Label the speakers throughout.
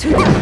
Speaker 1: Two.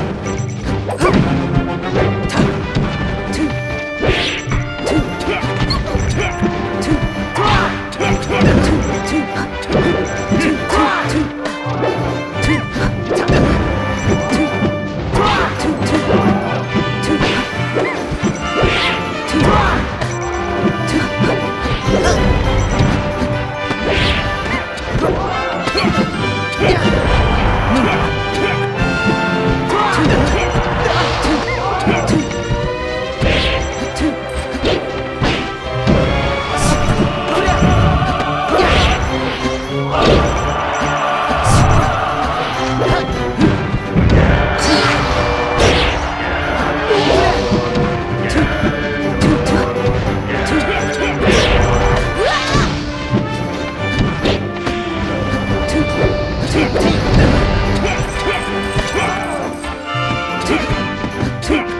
Speaker 1: Huh.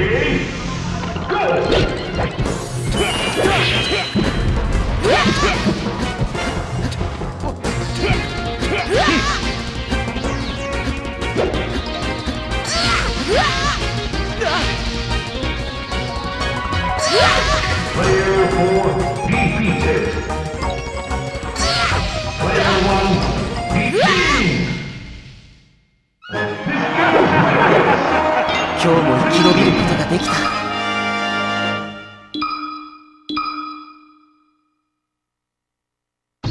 Speaker 1: Go! Player 4, defeated. 生き延びることができた。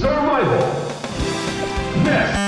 Speaker 1: バイバル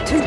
Speaker 1: Two